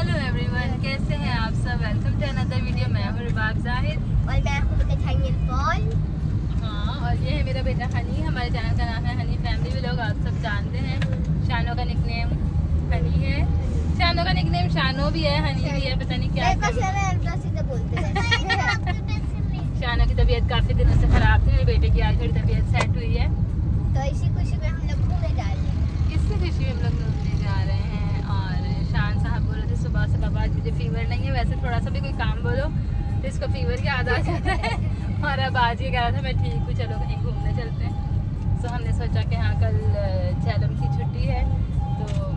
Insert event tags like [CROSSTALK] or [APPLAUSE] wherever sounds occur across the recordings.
Hello everyone कैसे हैं आप सब? वेलकम टू अनदर वीडियो मैं हूँ रिबाब जाहिद। और मैं हूँ मिठाई पॉल। हाँ और ये है मेरा बेटा हनी। हमारे चैनल का नाम है हनी फैमिली भी लोग आप सब जानते हैं। शानो का निकनेम हनी है। शानो का निकनेम शानो भी है हनी भी है पता नहीं क्या बोलते हैं। शानो की तबीयत काफ़ी दिनों से ख़राब थी। मेरे बेटे की आज थोड़ी तबीयत सेट हुई है। तो इसी खुशी में हम लोग घूमने जा रहे हैं। इसी खुशी में हम लोग घूमने जा रहे हैं और शान साहब बोल रहे थे सुबह से पापा आज मुझे फीवर नहीं है वैसे थोड़ा सा भी कोई काम बोलो तो इसको फीवर की याद आ जाता है। और अब आज ये कह रहा था मैं ठीक हूँ चलो कहीं घूमने चलते हैं। तो हमने सोचा कि हाँ कल चैलम की छुट्टी है तो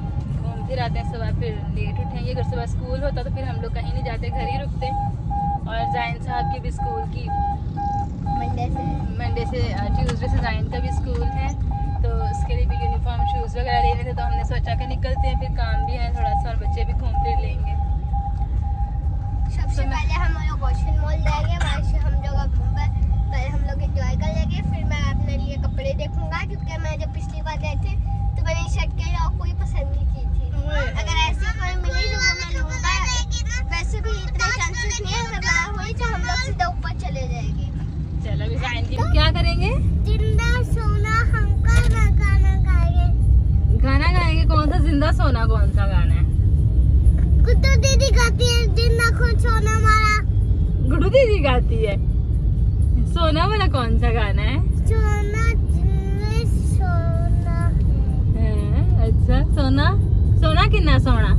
घूम फिर आते हैं सुबह फिर लेट उठेंगे अगर सुबह स्कूल होता तो फिर हम लोग कहीं नहीं जाते घर ही रुकते। और जाइन साहब की भी स्कूल की मंडे से। मंडे से ट्यूसडे से जाइन का भी स्कूल है। तो उसके लिए भी यूनिफॉर्म शूज़ वगैरह लेने थे तो हमने सोचा कि निकलते हैं फिर काम भी है थोड़ा सा और बच्चे भी घूम फिर सबसे तो पहले हम लोग ओशन मॉल जाएँगे वहाँ से हम लोग पहले हम लोग एंजॉय कर लेंगे। फिर मैं अपने लिए कपड़े देखूँगा क्योंकि मैं जब पिछली बार गए थे तो मैंने शर्ट के और कोई पसंद नहीं की थी। अगर ऐसी कोई मिली तो मैं लूँगा वैसे भी इतने चांसेस नहीं है अगर ना हुई तो हम लोग सीधा ऊपर चले जाएँगे। चलो अभी जाइन क्या करेंगे? ज़िंदा सोना हम गाना गाना गाएँगे। गाना गाएँगे? कौन सा ज़िंदा सोना कौन सा गाना है? गुड्डू दीदी गाती है। ज़िंदा खुद सोना मारा गुडू दीदी गाती है। सोना वाला कौन सा गाना है? सोना सोना है। अच्छा सोना? सोना कितना सोना?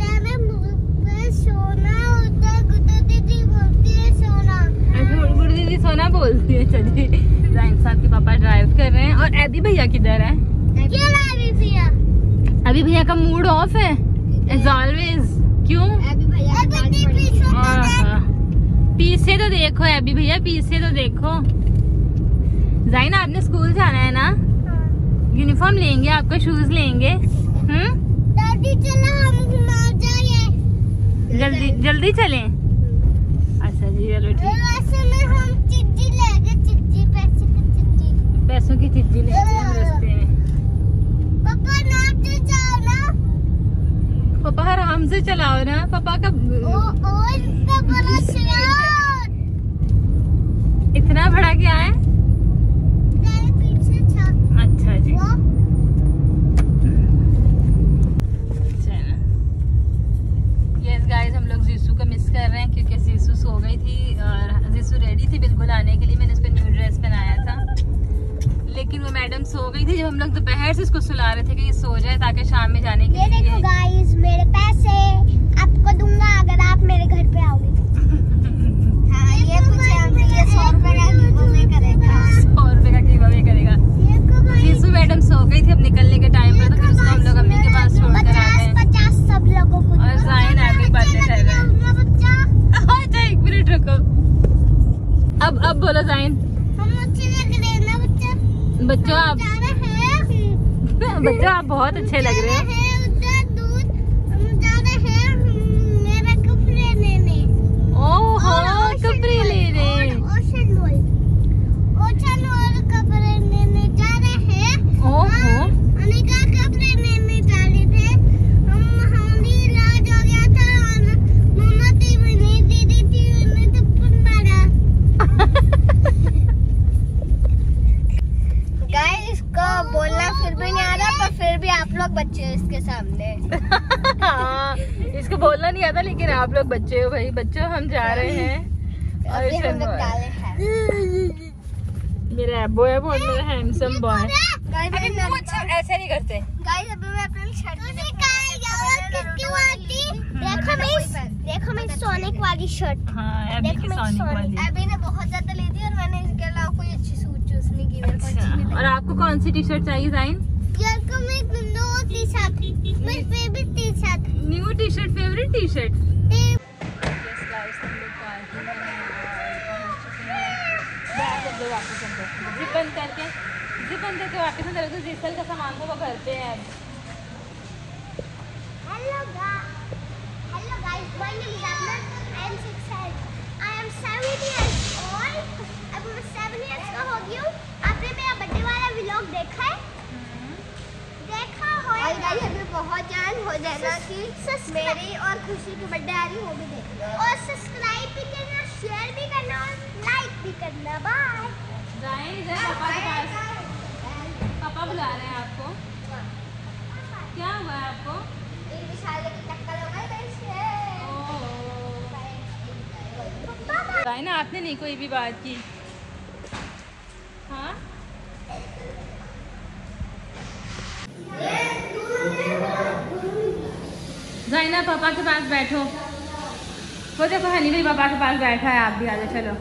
तेरे मुँह पे सोना है दीदी बोलती है सोना। अच्छा गुडू दीदी सोना बोलती है चलिए। जाइन साहब के पापा ड्राइव कर रहे हैं और एदी भैया किधर है? अभी भैया का मूड ऑफ़ है? एज ऑलवेज क्यों। पीछे तो देखो अभी भैया पीछे तो देखो जाइन आपने स्कूल जाना है ना यूनिफॉर्म लेंगे आपका शूज़ लेंगे दादी चलो हम जल्दी जल्दी चलें अच्छा जी चलो ठीक वैसे में हम चिज्जी लेंगे चिज्जी पैसे की चिज्जी पैसों की चिज्जी लेंगे हम रास्ते में पापा नाम पापा आराम से चलाओ ना पापा का ओ ओ इतना बड़ा क्या है? अच्छा जी। गाइस हम लोग जीसू को मिस कर रहे हैं क्योंकि जीसू सो गई थी और जीसू रेडी थी बिल्कुल आने के लिए। मैंने उसको न्यू ड्रेस पहनाया था। लेकिन वो मैडम सो गई थी जब हम लोग दोपहर से उसको सुला रहे थे कि ये सो जाए ताकि शाम में जाने ये के देखो गाइस मेरे पैसे आपको दूँगा अगर आप मेरे घर पे आओगे। [LAUGHS] हाँ ये कुछ ये सौ रुपए का गिव करेगा। सौ रुपए का गिव अवे करेगा जीसू मैडम सो गई थी अब निकलने के टाइम पर तो फिर उसको हम लोग अम्मी के पास छोड़ कर आ पचास गए। पचास सब लोगों को और जाइन आगे बातें कर रहे हैं अच्छा एक मिनट रुको। अब अब बोलो जाइन हम अच्छे लग रहे हैं। बच्चा आप [LAUGHS] बच्चों आप बहुत अच्छे लग रहे हो। हैं हैं मेरा कपड़े लेने। ले रहे ओशन मॉल ओशन मॉल कपड़े लेने जा रहे हैं ओहो अनिका कपड़े लेने जा रहे थे हम हमारी इलाज हो गया था और मम्मा थी नहीं दे दी थी उन्हें थप्पड़ मारा गाइस इसको बोलना फिर भी नहीं आ रहा पर फिर भी आप लोग बच्चे हो इसके सामने हाँ, इसको बोलना नहीं आता लेकिन आप लोग बच्चे हो भाई बच्चों हम जा रहे हैं और अभी हम शन लोग बॉय। डाले हैं मेरा बॉय बहुत मेरा हैंडसम बॉय गाइस अभी मुँह अच्छा ऐसे नहीं करते गाइस अभी मैं अपनी शर्ट देखो मैं देखो मैं सोनिक वाली शर्ट हाँ देखो मैं सोनिक अभी ने बहुत ज़्यादा ली थी और मैंने इसके अलावा कोई अच्छी सूट चूज़ नहीं की मेरे को नहीं और आपको कौन सी टी शर्ट चाहिए जाइन यार को मैं दो टी शर्ट मेरी favourite T shirt new T shirt favourite T shirt zip बंद करके। सब्ज़ी बन देते हो वापस अंदर तो डीजल का सामान को वो भरते हैं hello hello guys my name is Aman I am 6 I am 7 years old अब मैं 7 इयर्स का हो गई हूँ। आपने मेरा बर्थडे वाला व्लॉग देखा है? देखा होगा। गाइस हमें बहुत जान हो जाएगा कि मेरी और खुशी की बर्थडे आ रही वो भी देखना और सब्सक्राइब भी करना शेयर भी करना और लाइक भी करना। Bye Zayn, Zayn, Zayn, Zayn, Zayn, कब ला रहे हैं आपको? क्या हुआ है आपको? ना आपने नहीं कोई भी बात की। हाँ? जाइना पापा के पास बैठो। वो देखो हनी भाई पापा के पास बैठा है आप भी आ जाओ चलो।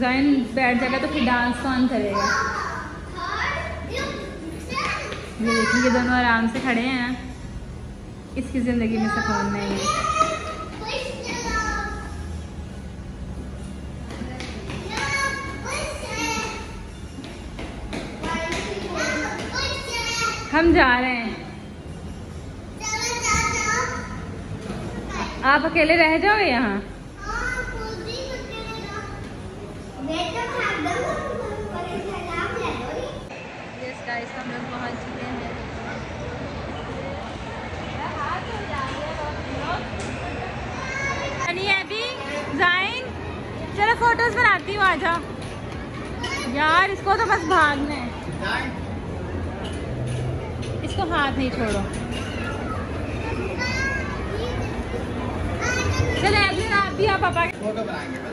जैन बैठ जाएगा तो फिर डांस कौन करेगा? ये देखेंगे दोनों आराम से खड़े हैं। इसकी ज़िंदगी में सफान नहीं। है हम जा रहे हैं। आप अकेले रह जाओगे यहाँ? फ़ोटोज़ बनाती हूँ आजा। यार इसको तो बस भागना है। इसको हाथ नहीं छोड़ो। चले अगली रात भी आप पापा फ़ोटो बनाएँगे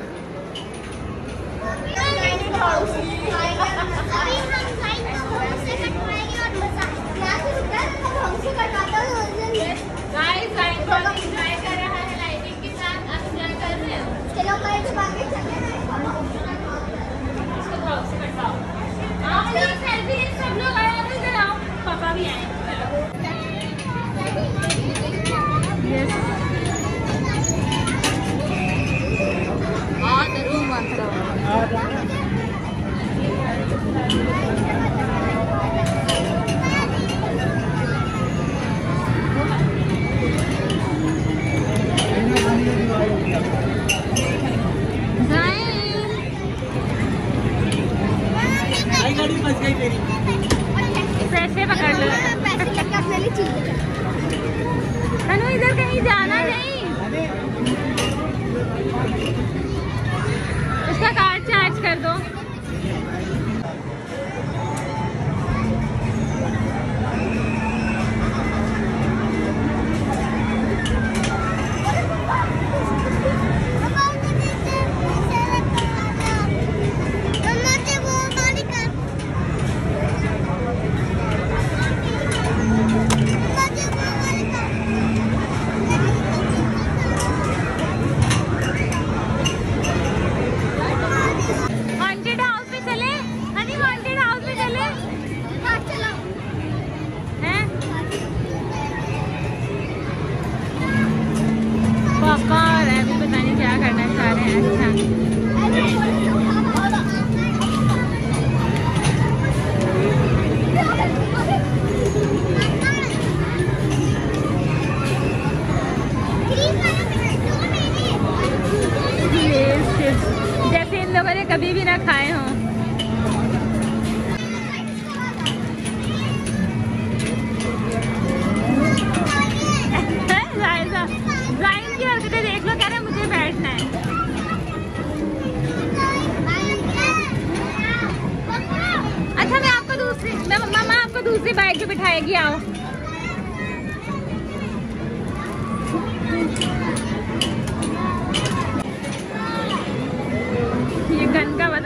Yes. Ah, the room. Ah, the room.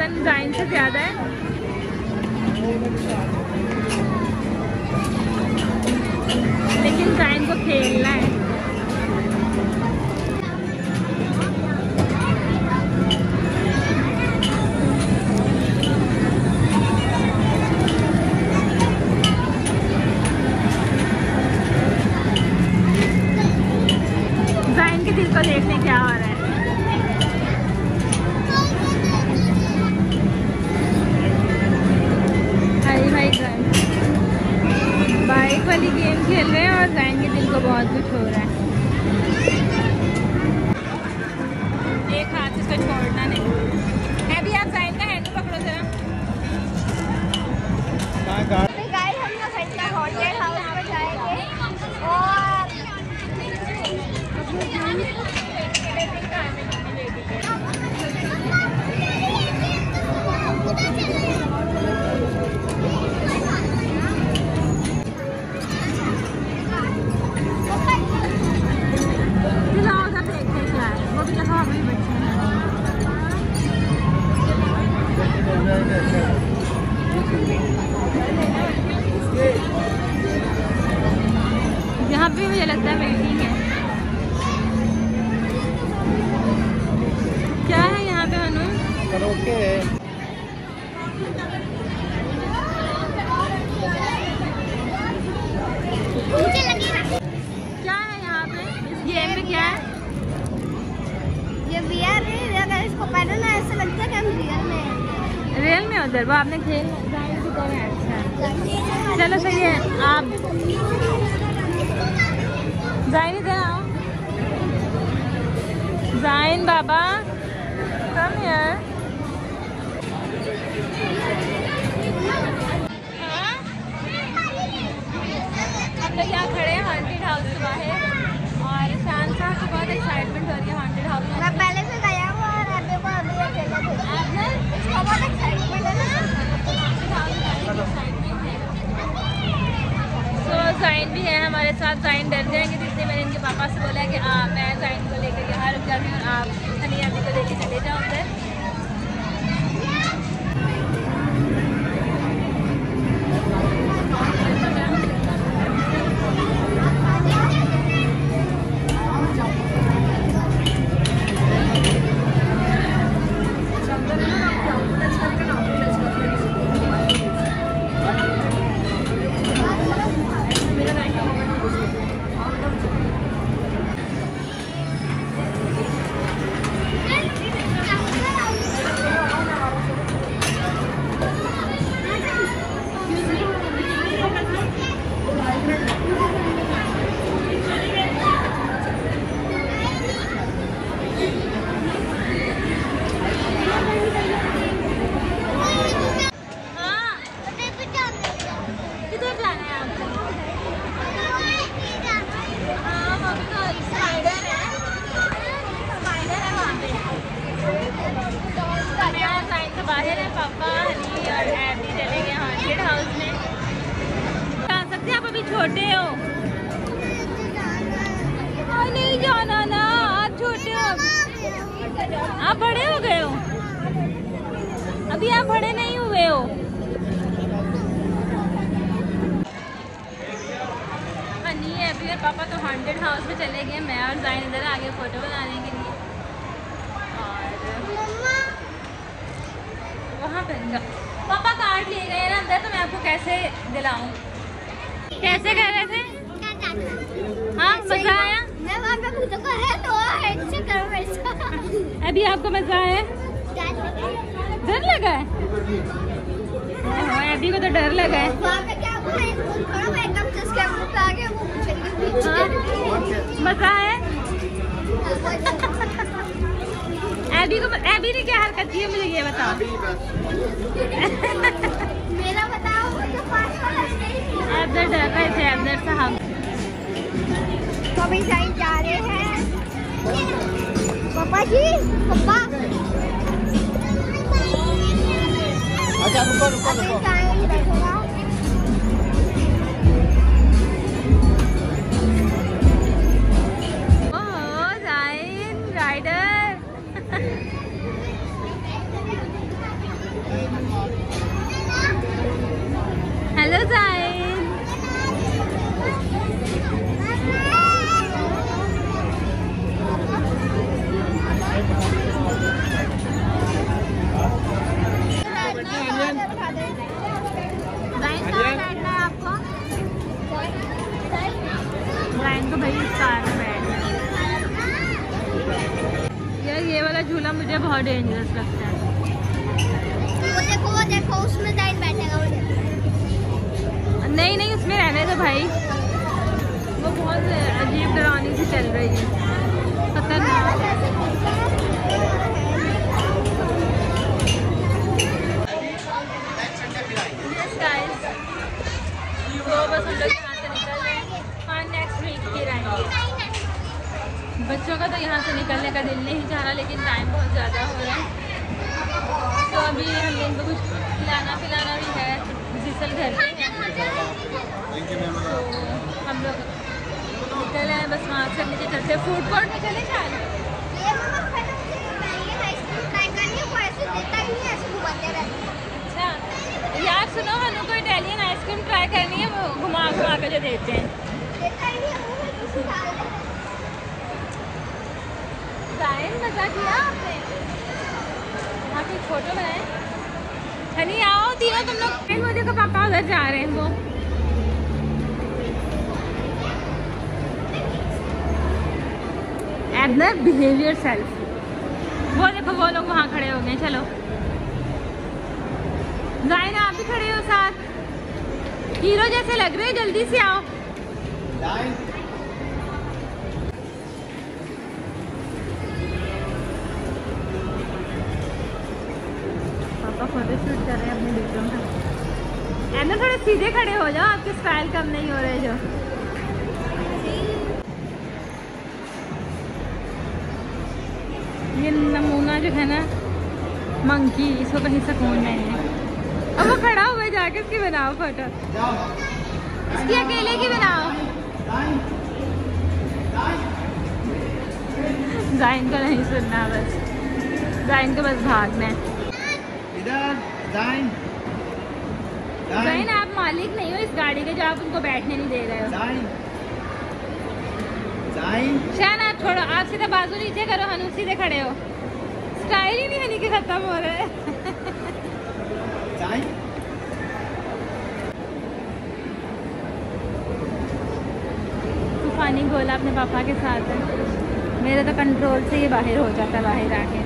रतन जाइन से ज़्यादा है। लेकिन जाइन को खेलना है। चलो सही है आप जाइन इधर आओ जाइन बाबा। कम यार हम लोग यहाँ खड़े हैं हॉन्टेड हाउस के बाहर और शान साहब को बहुत एक्साइटमेंट हो रही है हॉन्टेड हाउस में। मैं पहले से गया हूँ और अभी को अभी बहुत एक्साइटमेंट है ना। तो जाइन भी है, हमारे साथ साइन डर जाएँगे तो इसलिए मैंने इनके पापा से बोला कि आप मैं साइन को लेकर यहाँ रुक जाती हूँ और आप हनी आदि को लेकर चले जाओ उधर। आप बड़े हो गए हो? अभी आप बड़े नहीं हुए हो। हनी है अभी पापा तो हॉन्टेड हाउस में चले गए मैं और जाइन इधर आगे फ़ोटो बनाने के लिए। और वहाँ पे पापा कार्ड ले गए ना अंदर तो मैं आपको कैसे दिलाऊं? कैसे कह रहे थे? हाँ मज़ा है तो अभी आपको मज़ा आया? डर लगा है? अभी को तो डर लगा है। है मज़ा आया? एबी को एबी ने क्या हरकत की है मुझे ये बताओ मेरा बताओ मुझे पास वाला नहीं अब्दर डर रहे थे अब्दर साहब तो अभी जा रहे हैं। पापा जी पापा। अच्छा रुको रुको रुको। ये वाला झूला मुझे बहुत डेंजरस लगता है। वो देखो वो देखो उसमें साइड बैठेगा वो देखो। नहीं नहीं उसमें रहने दो भाई। वो बहुत अजीब डरावनी सी चल रही है। खतरनाक। Yes, guys. तो बस हम लोग यहाँ से निकल। रहे हैं हाँ नेक्स्ट वीक फिर आएँगे बच्चों का तो यहाँ से निकलने का दिल नहीं चाह रहा लेकिन टाइम बहुत ज़्यादा हो रहा है। तो अभी हम इनको कुछ खिलाना पिलाना भी है जिसल घर पे तो हम लोग निकल आए बस वहाँ से नीचे चलते फ़ूड कोर्ट में चले शायद ये मम्मा पहले मुझे ये आइसक्रीम ट्राई करनी है वो ऐसे देता ही नहीं ऐसे घुमाते रहते हैं। अच्छा यार सुनो हनु को इटालियन आइसक्रीम ट्राई करनी है वो घुमा घुमा के जो देते हैं। मज़ा किया आपने। फ़ोटो बनाए हनी, आओ तुम लोग। का पापा उधर जा रहे हैं, वो। बिहेवियर सेल्फ वो देखो, वो लोग वहाँ खड़े हो गए, चलो। जाइन आप भी खड़े हो साथ। हीरो जैसे लग रहे हो, जल्दी से आओ। हैं बेटों थोड़े सीधे खड़े हो जाओ, आपके स्टाइल कम नहीं हो रहे जो। ये नमूना जो है ना, मंकी, इसको कहीं सुकून नहीं है। अब वो खड़ा हुआ जाके उसकी बनाओ फ़ोटो इसकी अकेले की बनाओ। जाइन को नहीं सुनना बस। जाइन को बस भागना है। जाइन आप मालिक नहीं हो इस गाड़ी के जो आप उनको बैठने नहीं दे रहे हो. शान आप छोड़ो आप सीधा बाजू नीचे करो हनु सीधे खड़े हो। स्टाइल ही नहीं हनी के खत्म हो रहे Nine. तूफानी गोला अपने पापा के साथ है। मेरे तो कंट्रोल से ये बाहर हो जाता है बाहर आके।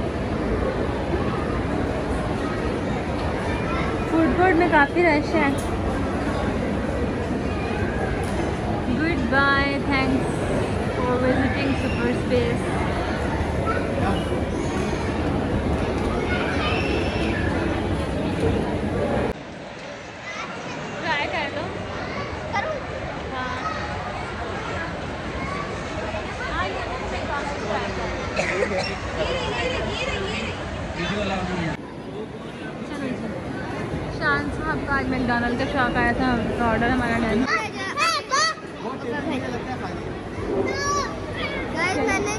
फ़ूड कोर्ट में काफ़ी रश है। Good bye thanks for visiting super space try कर लो करूँ हाँ हाँ, ये तो मैं काफ़ी try कर रही हूँ। चलो जी। शान साहब का आज मैकडोनल्ड का शौक आया था तो ऑर्डर हमारा डन गाइस मैंने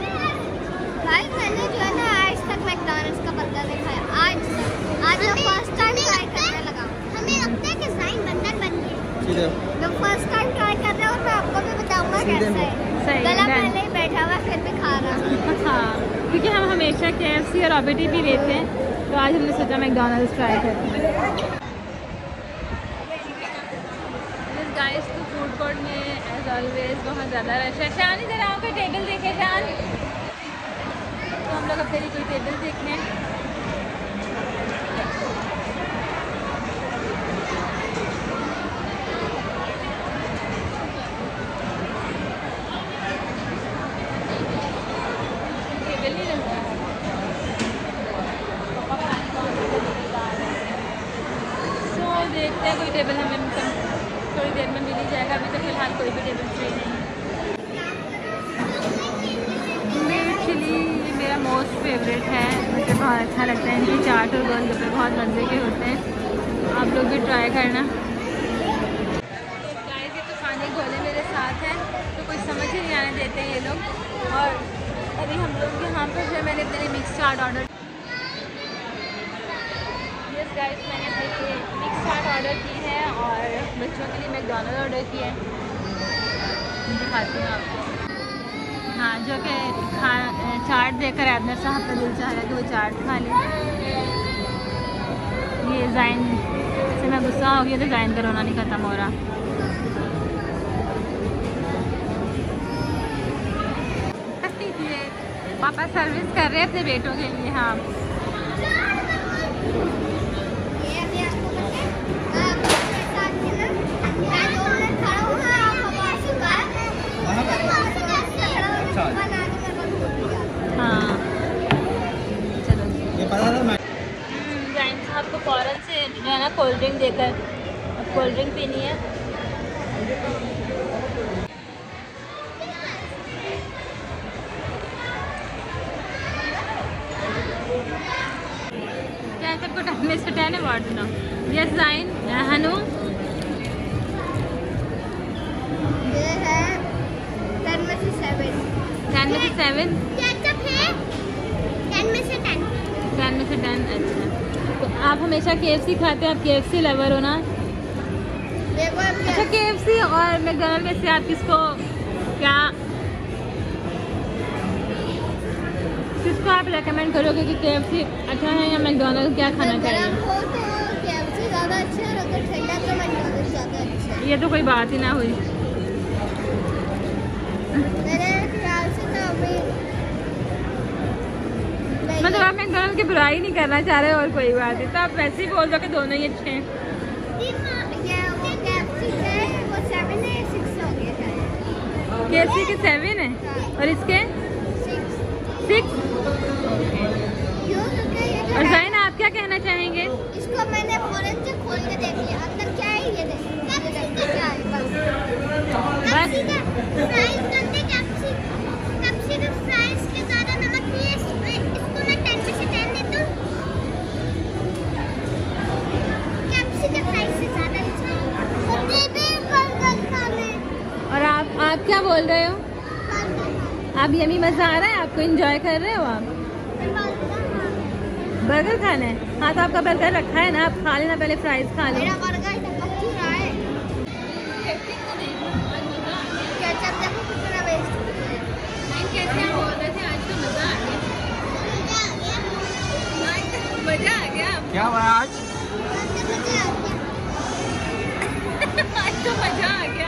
गाइस मैंने जो है ना आज तक मैकडॉनल्ड्स का बर्गर नहीं खाया आज आज मैं फ़र्स्ट टाइम ट्राई करने लगा हमें लगता है कि साइन बंदर बन गए सीधे जब फ़र्स्ट टाइम ट्राई कर रहे हो तो आपको भी बताऊँगा सीधे कैसा है सही गला है, done. पहले ही बैठा हुआ है, फिर भी खा रहा हूँ हाँ क्योंकि हम हमेशा के एफ़ सी और ऑबिटी भी लेते हैं तो आज हमने सोचा मैकडोनल्ड्स ट्राई करते हैं गाइस तो फ़ूड कोर्ट में एज ऑलवेज बहुत ज़्यादा रश है। शान, इधर आओ, कोई टेबल देखे, शान। तो हम लोग अब तेरी कोई टेबल देखने टेबल नहीं मिलता है सो देखते हैं कोई टेबल हमें मतलब थोड़ी देर में मिल ही जाएगा अभी तो फ़िलहाल कोई भी टेबल फ्री नहीं है मीट चिली ये मेरा मोस्ट फेवरेट है मुझे बहुत अच्छा लगता है इनकी चाट और गोलगप्पे बहुत मज़े के होते हैं आप लोग भी ट्राई करना गाइस ये तूफानी गोले मेरे साथ हैं तो कुछ समझ ही नहीं आने देते हैं ये लोग और अभी हम लोग यहाँ पर जो है मैंने अपने लिए mix chaat order yes guys मैंने अपने लिए मिक्स चाट ऑर्डर की है और बच्चों के लिए मैकडोनल्ड ऑर्डर किया है। दिखाती हूँ आपको। हाँ जो कि खा, चाट देकर एबनर साहब का दिल चाह रहा है कि वो चाट खा ले। ये जाइन से मैं गुस्सा हो गया तो जाइन का रोना नहीं ख़त्म हो रहा। पापा सर्विस कर रहे हैं अपने बेटों के लिए हाँ। को फ़ौरन से जो है ना कोल्ड ड्रिंक देकर अब कोल्ड ड्रिंक पीनी है। टाइम में से यस हनु ये है में से 7 10 में से आप हमेशा के खाते हैं आप के लवर हो ना? अच्छा के और मैकडोनल्ड में से आप किसको क्या किसको आप रेकमेंड करोगे कि के अच्छा है या मैकडोनल्ड क्या खाना चाहिए? ये तो कोई बात ही ना हुई। मैकडोनल्ड की बुराई नहीं करना चाह रहे और कोई बात नहीं। तो आप वैसे ही बोल दो कि दोनों ही अच्छे हैं। है गया शायद के के सेवन है? और इसके? सिक्स और जाइन आप क्या कहना चाहेंगे? इसको मैंने फ़ौरन से खोल के देख लिया। अंदर क्या है ये है? बस। आप क्या बोल रहे हो? आप यमी मज़ा आ रहा है? आपको एंजॉय कर रहे हो आप? बर्गर खाना है? हाँ तो आपका बर्गर रखा है ना? आप खा लेना पहले फ्राइज खा मेरा लेना तो पक चुका है। केचप देखो कितना वेस्ट मज़ा आ गया। क्या हुआ आज? आज तो मज़ा आ गया। [LAUGHS]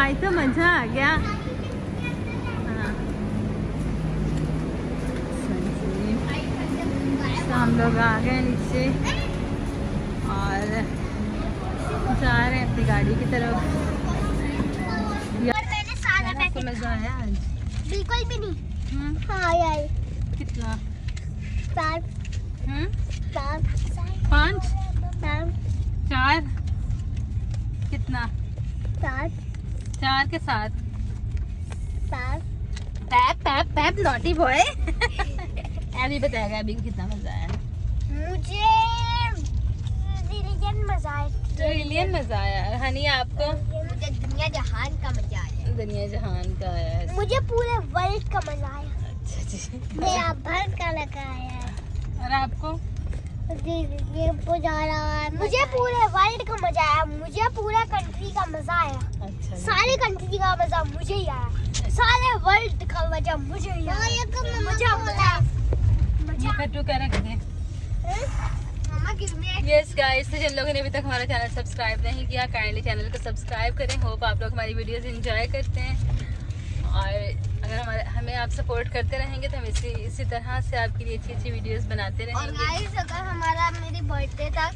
आज तो मज़ा आ गया। हाँ। तो हम लोग आ गए नीचे और जा रहे हैं अपनी गाड़ी की तरफ़। मैंने सारा पैकेट मज़ा आया आज। बिल्कुल भी नहीं। हम्म, हाँ यार। कितना? चार चार पाँच। चार चार? कितना? चार चार के साथ। पैप पैप पैप नॉटी बॉय [LAUGHS] अभी बताएगा अभी कितना मज़ा आया। मुझे रिलीजन मज़ा आया। ट्रिलियन मज़ा आया। हनी आपको? मुझे दुनिया जहान का मज़ा आया। दुनिया जहान का आया। मुझे पूरे वर्ल्ड का मज़ा आया। अच्छा जी मेरा भर का लगा आया और आपको? मुझे पूरे वर्ल्ड का मज़ा आया। मुझे पूरे कंट्री का मज़ा आया। अच्छा। सारे कंट्री का मज़ा मुझे ही आया। सारे वर्ल्ड का मज़ा मुझे ही आया। मुझे मज़ा ये कट्टू क्या रख दे यस गाइस तो जिन लोगों ने अभी तक हमारा चैनल सब्सक्राइब नहीं किया काइंडली चैनल को सब्सक्राइब करें। होप आप लोग हमारी वीडियोस एंजॉय करते हैं। और अगर हमारे हमें आप सपोर्ट करते रहेंगे तो हम इसी इसी तरह से आपके लिए अच्छी अच्छी वीडियोस बनाते रहेंगे। और गाइस अगर हमारा मेरी बर्थडे तक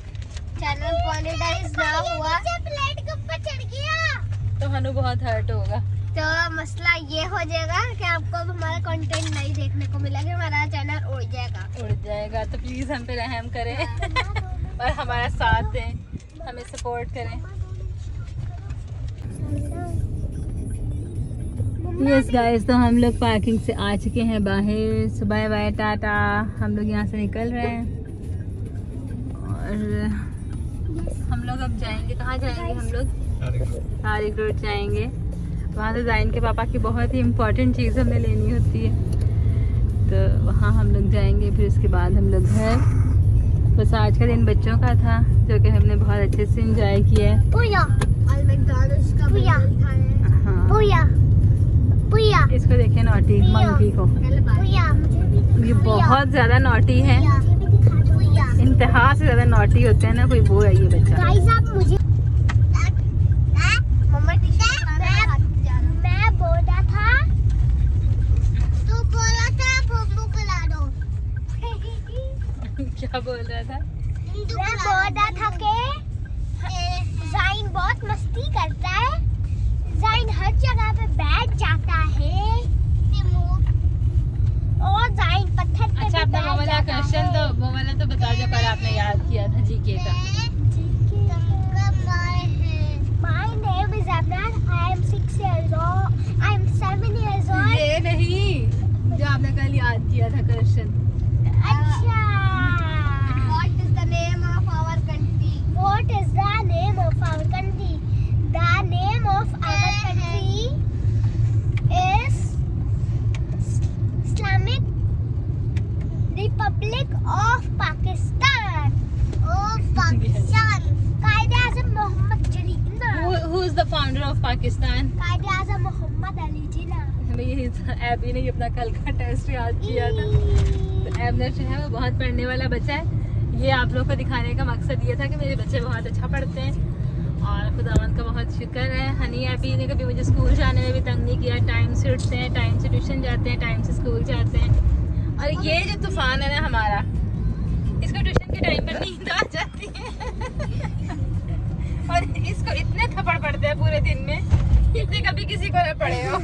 चैनल मोनेटाइज ना हुआ प्लेट के ऊपर चढ़ गया। तो हनु बहुत हर्ट होगा। तो मसला ये हो जाएगा कि आपको अब हमारा कंटेंट नहीं देखने को मिलेगा हमारा चैनल उड़ जाएगा। उड़ जाएगा तो प्लीज़ हम पे रहम करें। [LAUGHS] और हमारा साथ दें हमें सपोर्ट करें। यस गाइस तो हम लोग पार्किंग से आ चुके हैं बाहर। सुबह बाय बाय टाटा। हम लोग यहाँ से निकल रहे हैं। और हम लोग अब जाएँगे। कहाँ जाएँगे हम लोग? तारिक रोड जाएँगे। वहाँ से जाइन के पापा की बहुत ही इम्पोर्टेंट चीज़ हमें लेनी होती है। तो वहाँ हम लोग जाएँगे फिर उसके बाद हम लोग घर। बस आज का दिन बच्चों का था जो कि हमने बहुत अच्छे से इंजॉय किया है। हाँ। पुया पुया इसको देखिए नोटी मंकी को। ये बहुत ज़्यादा नोटी है। इंतहा से ज़्यादा नोटी होते हैं ना कोई वो है ये बच्चा क्या बोल रहा था? मैं बोल रहा था कि जाइन बहुत मस्ती करता है। जाइन हर जगह पे बैठ जाता है। और जाइन पत्थर पे अच्छा आपने वो वाला क्वेश्चन तो वो वाला तो बता दिया पर आपने याद किया था जीके का My name is Amran. I am 6 एबी ने कभी मुझे स्कूल जाने में भी तंग नहीं किया। टाइम से उठते हैं टाइम से ट्यूशन जाते हैं टाइम से स्कूल जाते हैं। और ये जो तूफ़ान है ना हमारा इसको ट्यूशन के टाइम पर नींद आ जाती है। और इसको इतने थप्पड़ पड़ते हैं पूरे दिन में इतने कभी किसी को ना पड़े हो।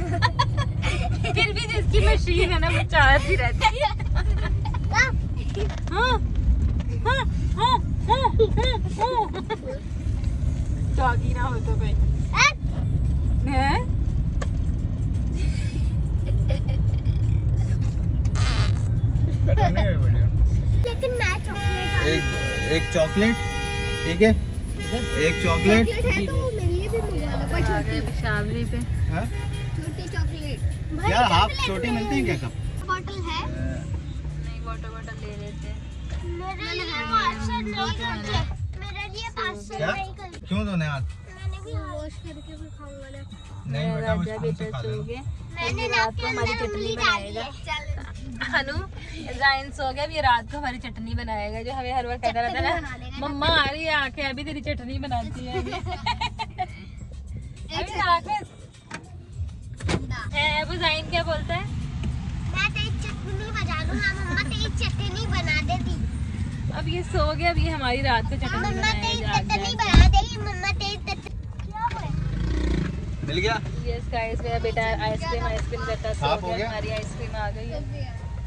फिर भी जिसकी मशीन है ना वो चाहती रहती है। हाँ, हाँ, हाँ, हाँ, हाँ, हाँ। ना हो तो कोई एक चॉकलेट ठीक है? एक चॉकलेट। है तो मेरे लिए भी मंगवा लो पर आ गए शावरी पे। हाँ? छोटी चॉकलेट। यार छोटी मिलती है क्या कप बॉटल है। नहीं वाटर बॉटल ले लेते हैं। क्या? नहीं क्यों दोने हाथ मैंने भी वॉश करके भी खाऊँगा ना। नहीं बेटा वो खा लेना। मैंने रात को हमारी चटनी बनाएगा। हनु जाइन सो गया अभी रात को हमारी चटनी बनाएगा जो हमें हर वक्त कहता रहता है ना मम्मा आ रही है आके अभी तेरी चटनी बनाती है। [LAUGHS] अभी आके ए, वो जाइन क्या बोलता है? मैं तेरी चटनी बना दूँगा मम्मा तेरी चटनी बना देती। अब ये सो गया अभी हमारी रात को चटनी मम्मा तेरी बनाएगा चटनी बना देगी मम्मा तेरी चटनी। क्या हुआ? मिल गया? यस गाइस मेरा बेटा आइसक्रीम आइसक्रीम करता सो गया? हमारी आइसक्रीम आ गई है।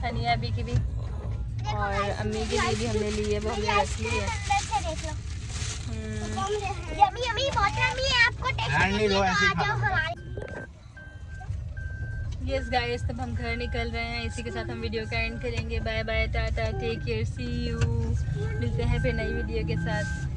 हनिया अभी की भी। और अम्मी के लिए भी हमने ली है वो हमने रख ली है। अंदर से देख लो। हम्म, यमी यमी बहुत आपको ही यस गाइस तब हम घर निकल रहे हैं। इसी के साथ हम वीडियो का एंड करेंगे। Bye bye tata take care see you मिलते हैं फिर नई वीडियो के साथ।